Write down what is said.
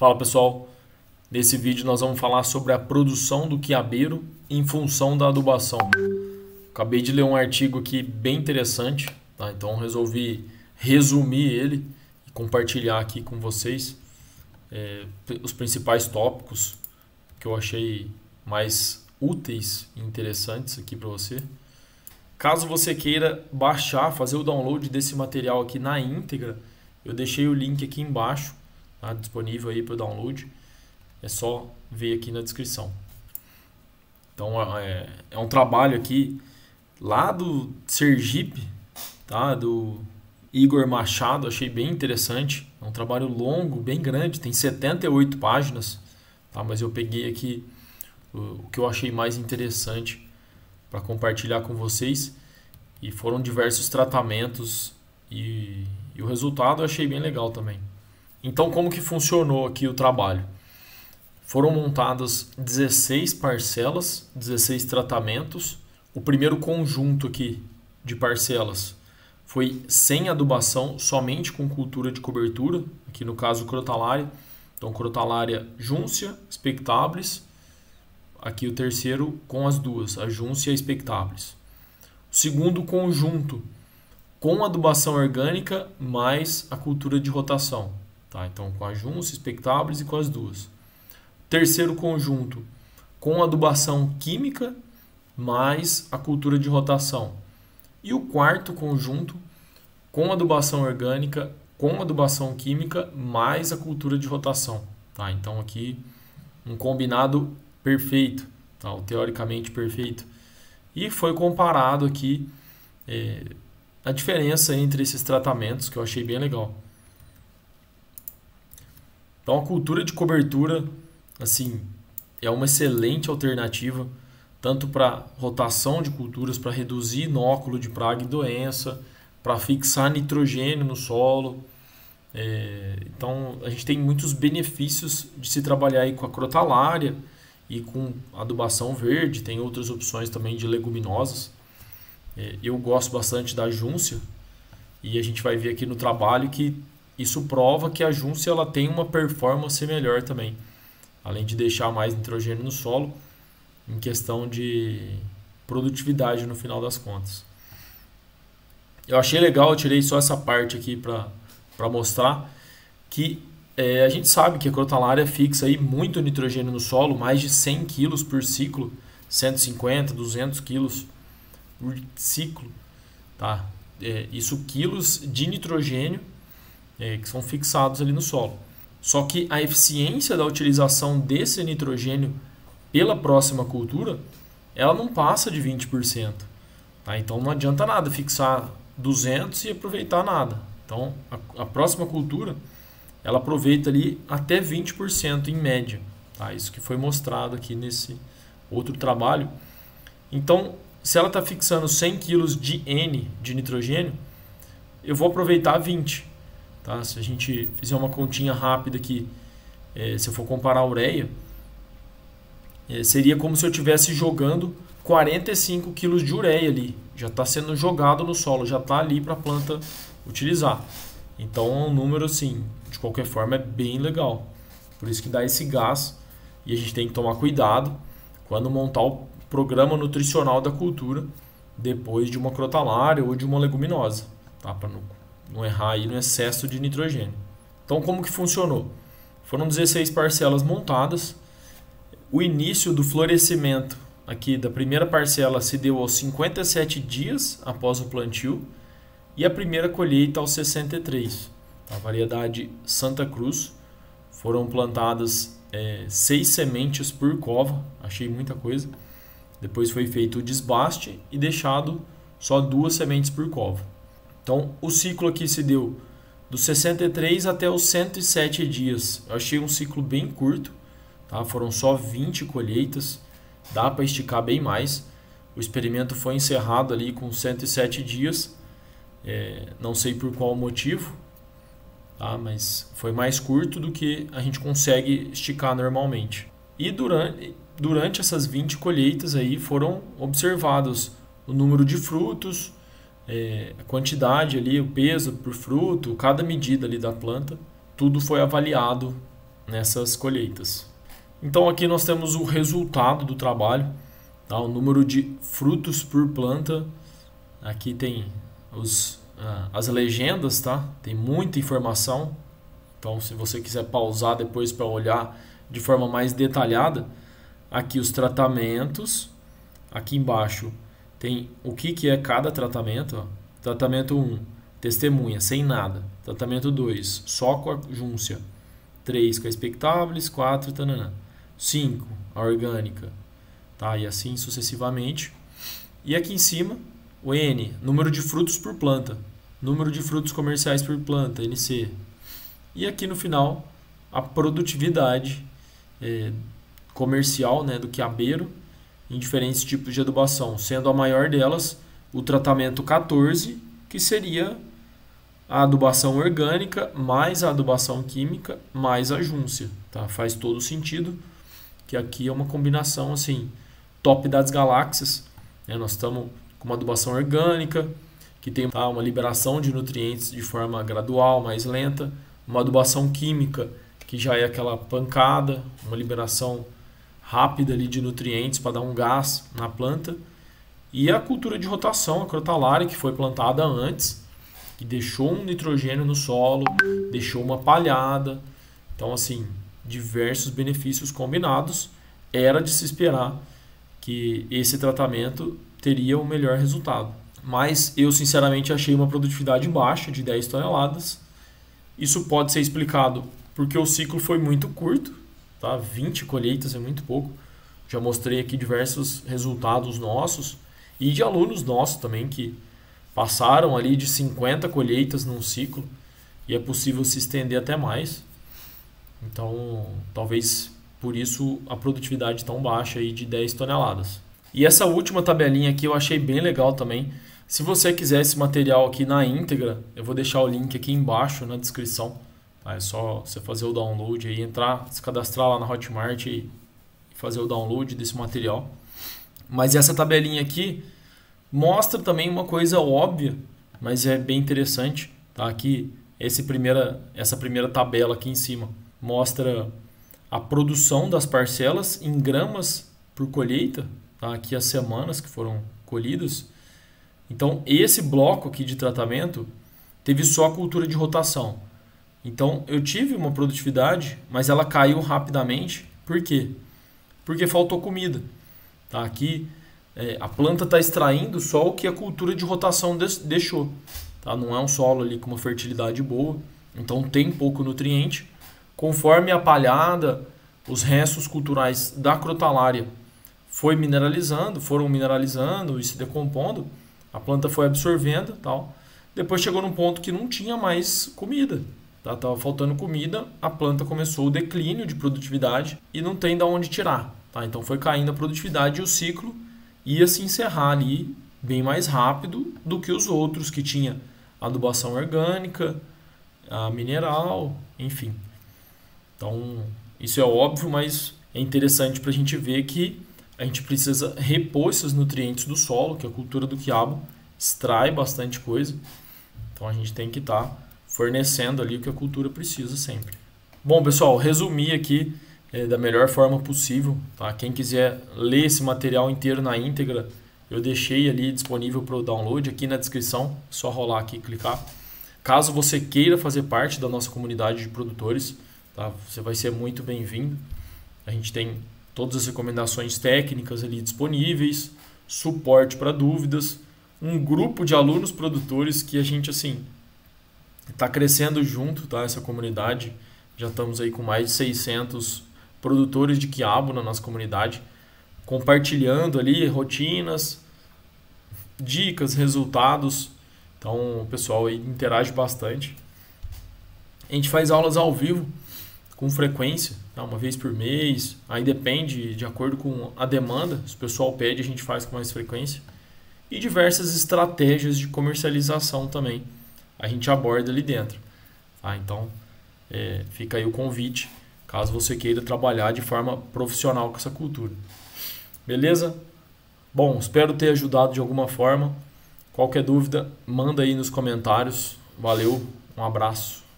Fala pessoal, nesse vídeo nós vamos falar sobre a produção do quiabeiro em função da adubação. Acabei de ler um artigo aqui bem interessante, tá? então resolvi resumir ele e compartilhar aqui com vocês é, os principais tópicos que eu achei mais úteis e interessantes aqui para você. Caso você queira baixar, fazer o download desse material aqui na íntegra, eu deixei o link aqui embaixo, tá? disponível aí para download. É só ver aqui na descrição. Então é, é um trabalho aqui lá do Sergipe, tá? Do Igor Machado, achei bem interessante. É um trabalho longo, bem grande, tem 78 páginas, tá? Mas eu peguei aqui o, o que eu achei mais interessante para compartilhar com vocês. E foram diversos tratamentos e, e o resultado eu achei bem legal também. Então, como que funcionou aqui o trabalho? Foram montadas 16 parcelas, 16 tratamentos. O primeiro conjunto aqui de parcelas foi sem adubação, somente com cultura de cobertura, aqui no caso crotalária. Então, crotalária júncia, spectabilis Aqui o terceiro com as duas, a Junce e a. O segundo conjunto com adubação orgânica mais a cultura de rotação. Tá? Então com a Junce, Spectabilis e com as duas. Terceiro conjunto com adubação química mais a cultura de rotação. E o quarto conjunto com adubação orgânica, com adubação química mais a cultura de rotação. Tá? Então aqui um combinado perfeito, tá? teoricamente perfeito. E foi comparado aqui é, a diferença entre esses tratamentos, que eu achei bem legal. Então, a cultura de cobertura, assim, é uma excelente alternativa, tanto para rotação de culturas, para reduzir inóculo de praga e doença, para fixar nitrogênio no solo. É, então, a gente tem muitos benefícios de se trabalhar aí com a crotalária, e com adubação verde, tem outras opções também de leguminosas. É, eu gosto bastante da júncia e a gente vai ver aqui no trabalho que isso prova que a júncia ela tem uma performance melhor também, além de deixar mais nitrogênio no solo, em questão de produtividade no final das contas. Eu achei legal, eu tirei só essa parte aqui para mostrar que é, a gente sabe que a crotalária fixa aí muito nitrogênio no solo, mais de 100 kg por ciclo, 150, 200 kg por ciclo. Tá? É, isso quilos de nitrogênio é, que são fixados ali no solo. Só que a eficiência da utilização desse nitrogênio pela próxima cultura, ela não passa de 20%. Tá? Então não adianta nada fixar 200 e aproveitar nada. Então a, a próxima cultura ela aproveita ali até 20% em média. Tá? Isso que foi mostrado aqui nesse outro trabalho. Então, se ela está fixando 100 kg de N de nitrogênio, eu vou aproveitar 20. Tá? Se a gente fizer uma continha rápida aqui, é, se eu for comparar a ureia, é, seria como se eu estivesse jogando 45 kg de ureia ali. Já está sendo jogado no solo, já está ali para a planta utilizar. Então, é um número assim, de qualquer forma, é bem legal. Por isso que dá esse gás e a gente tem que tomar cuidado quando montar o programa nutricional da cultura depois de uma crotalária ou de uma leguminosa, tá? Para não, não errar aí no excesso de nitrogênio. Então, como que funcionou? Foram 16 parcelas montadas. O início do florescimento aqui da primeira parcela se deu aos 57 dias após o plantio e a primeira colheita aos 63 a variedade Santa Cruz. Foram plantadas é, seis sementes por cova, achei muita coisa. Depois foi feito o desbaste e deixado só duas sementes por cova. Então o ciclo aqui se deu dos 63 até os 107 dias. Eu achei um ciclo bem curto, tá? foram só 20 colheitas, dá para esticar bem mais. O experimento foi encerrado ali com 107 dias, é, não sei por qual motivo, tá? mas foi mais curto do que a gente consegue esticar normalmente. E durante, durante essas 20 colheitas aí foram observados o número de frutos, é, a quantidade ali, o peso por fruto, cada medida ali da planta, tudo foi avaliado nessas colheitas. Então aqui nós temos o resultado do trabalho, tá? o número de frutos por planta. Aqui tem os, uh, as legendas, tá? Tem muita informação. Então se você quiser pausar depois para olhar de forma mais detalhada, aqui os tratamentos, aqui embaixo tem o que, que é cada tratamento. Ó. Tratamento 1, testemunha, sem nada. Tratamento 2, só com a júncia. 3, com a expectáveis. 4, tananã. 5, a orgânica, tá? E assim sucessivamente. E aqui em cima, o N, número de frutos por planta, número de frutos comerciais por planta, NC. E aqui no final, a produtividade é, comercial né, do quiabeiro em diferentes tipos de adubação, sendo a maior delas o tratamento 14, que seria a adubação orgânica mais a adubação química mais a júncia. Tá? Faz todo sentido que aqui é uma combinação assim, top das galáxias. Né? Nós estamos com uma adubação orgânica, que tem tá, uma liberação de nutrientes de forma gradual, mais lenta, uma adubação química, que já é aquela pancada, uma liberação rápida ali de nutrientes para dar um gás na planta, e a cultura de rotação, a crotalária, que foi plantada antes, que deixou um nitrogênio no solo, deixou uma palhada. Então, assim, diversos benefícios combinados, era de se esperar que esse tratamento teria o melhor resultado. Mas eu sinceramente achei uma produtividade baixa de 10 toneladas. Isso pode ser explicado porque o ciclo foi muito curto, tá? 20 colheitas é muito pouco. Já mostrei aqui diversos resultados nossos e de alunos nossos também que passaram ali de 50 colheitas num ciclo e é possível se estender até mais. Então, talvez por isso a produtividade tão baixa aí de 10 toneladas. E essa última tabelinha aqui eu achei bem legal também. Se você quiser esse material aqui na íntegra, eu vou deixar o link aqui embaixo na descrição. Tá? É só você fazer o download aí, entrar, se cadastrar lá na Hotmart e fazer o download desse material. Mas essa tabelinha aqui mostra também uma coisa óbvia, mas é bem interessante. Tá? Aqui, esse primeira, essa primeira tabela aqui em cima mostra a produção das parcelas em gramas por colheita, tá? aqui as semanas que foram colhidas. Então, esse bloco aqui de tratamento teve só a cultura de rotação. Então, eu tive uma produtividade, mas ela caiu rapidamente. Por quê? Porque faltou comida. Tá? Aqui, é, a planta está extraindo só o que a cultura de rotação deixou. Tá? Não é um solo ali com uma fertilidade boa, então tem pouco nutriente. Conforme a palhada, os restos culturais da crotalária foi mineralizando, foram mineralizando e se decompondo, a planta foi absorvendo, tal. Depois chegou num ponto que não tinha mais comida, tá? Tava faltando comida, a planta começou o declínio de produtividade e não tem de onde tirar, tá? Então foi caindo a produtividade e o ciclo ia se encerrar ali bem mais rápido do que os outros que tinha adubação orgânica, a mineral, enfim. Então, isso é óbvio, mas é interessante para a gente ver que a gente precisa repor esses nutrientes do solo, que a cultura do quiabo extrai bastante coisa. Então, a gente tem que estar tá fornecendo ali o que a cultura precisa sempre. Bom, pessoal, resumi aqui é, da melhor forma possível. Tá? Quem quiser ler esse material inteiro na íntegra, eu deixei ali disponível para o download aqui na descrição. É só rolar aqui e clicar. Caso você queira fazer parte da nossa comunidade de produtores, Tá? Você vai ser muito bem-vindo. A gente tem todas as recomendações técnicas ali disponíveis, suporte para dúvidas, um grupo de alunos produtores que a gente assim está crescendo junto, tá? Essa comunidade já estamos aí com mais de 600 produtores de quiabo na nossa comunidade, compartilhando ali rotinas, dicas, resultados. Então o pessoal aí interage bastante. A gente faz aulas ao vivo com frequência, tá? uma vez por mês, aí depende de acordo com a demanda, se o pessoal pede a gente faz com mais frequência. E diversas estratégias de comercialização também a gente aborda ali dentro. Tá? Então é, fica aí o convite, caso você queira trabalhar de forma profissional com essa cultura. Beleza? Bom, espero ter ajudado de alguma forma. Qualquer dúvida, manda aí nos comentários. Valeu, um abraço.